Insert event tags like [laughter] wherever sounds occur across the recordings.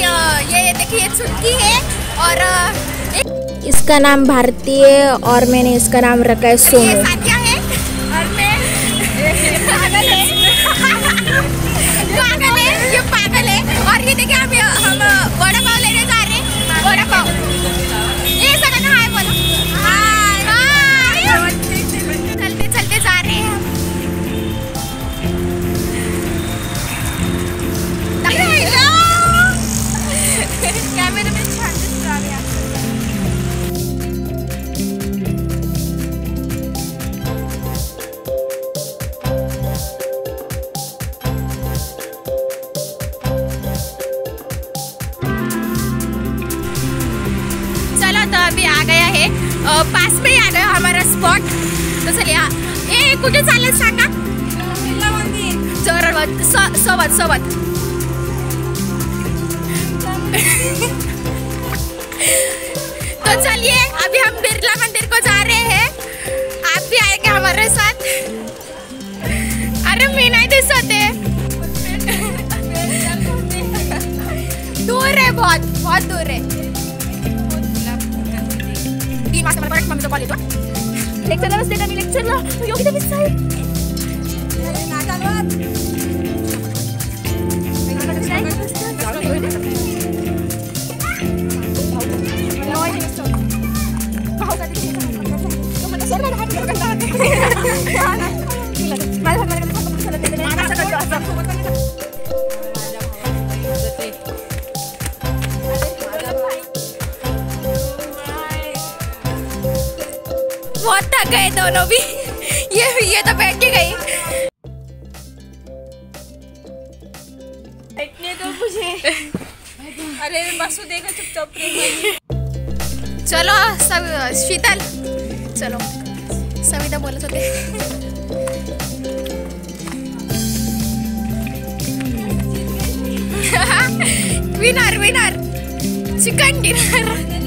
ये देखिए चुटकी है और इसका नाम भारती है और मैंने इसका नाम रखा है सोनू। आ गया है। पास में ही आ गया हमारा स्पॉट तो चलिए ए, कुठे चाललं सांगा जोरात सोबत सोबत। तो चलिए, अभी हम बिरला मंदिर को जा रहे हैं। आप भी आएँगे हमारे साथ। अरे मी नाही दिसत दूर है, बहुत बहुत दूर है। तीन वाजता मला परत मम्मीचा कॉल येतो लेक्चरला नसते का मी लेक्चरला योगी तर मिस आहे बहुत थक गए दोनों भी। ये ये तो बैठ के गई। बैठने दो मुझे। अरे बसू देगा चुपचाप चलो सब शीतल। चलो सविता बोलत होते [laughs] विनर विनर। Chicken dinner.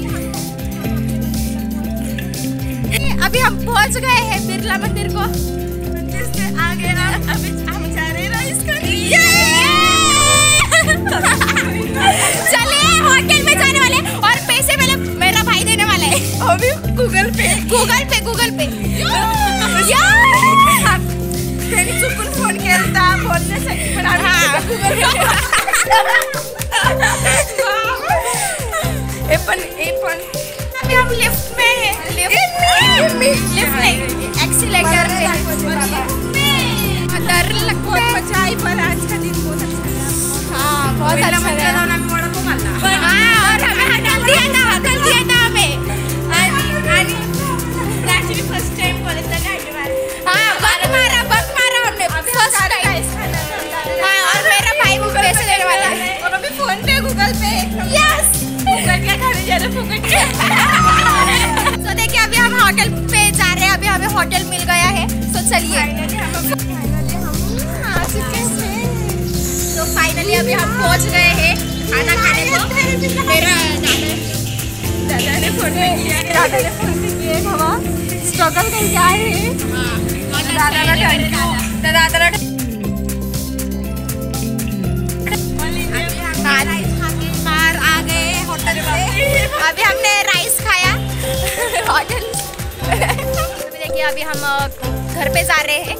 अभी हम पहुँच गए हैं बिरला मंदिर को। मंदिर से आगे ना अभी हम जा रहे हैं चलिए होटल में जाने वाले और पैसे मेरे मेरा भाई देने वाला है। अभी गूगल पे। गूगल पे गूगल पे। फ़ोन बोलण्यासाठी पण आम्ही हा. गूगल हे लिफ्ट एक्सीलेटर पे डर लगता है मज़ा पर आज का दिन बहुत अच्छा था हाँ बहुत अच्छा मंदिरात लगा जाऊन आम्ही वडापाव खाल्ला हाँ और हमें हटल दिया था हटल दिया था हमें आणि आणि ऍक्च्युली फ़र्स्ट टाइम कॉलेजला गाडी मारली हाँ बग मारा बग मारा हमने फ़र्स्ट टाइम हाँ और मेरा भाई वो पैसे देने वाला है और अभी फ़ोन पे गूगल पे यस फुकट का खाने जा रहे फुकट होटल पे जा रहे हैं। अभी हमें होटल मिल गया है। तो चलिए। हैं तो फाइनली अभी हम पहुँच गए हैं खाना खाने को। मेरा दादा ने फ़ोन पे किया दादा ने फ़ोन पे किया स्ट्रगल करके आए हैं। दादाला थैंक यू अभी अभी हम घर पे जा रहे हैं।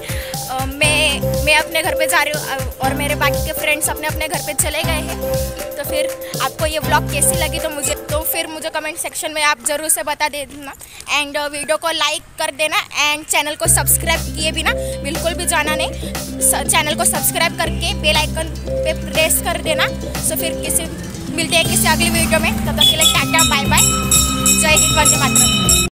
मैं मैं अपने घर पे जा रही हूँ और मेरे बाकी के फ्रेंड्स अपने अपने घर पे चले गए हैं। तो फिर आपको ये ब्लॉग कैसी लगी तो मुझे तो फिर मुझे कमेंट सेक्शन में आप ज़रूर से बता दे देना एंड वीडियो को लाइक कर देना एंड चैनल को सब्सक्राइब किए बिना बिल्कुल भी जाना नहीं। चैनल को सब्सक्राइब करके बेल आइकन पे प्रेस कर देना। तो फिर किसी, मिलते हैं किसी अगली वीडियो में। तब तक के लिए टाटा बाय बाय जय हिंद, वंदे मातरम।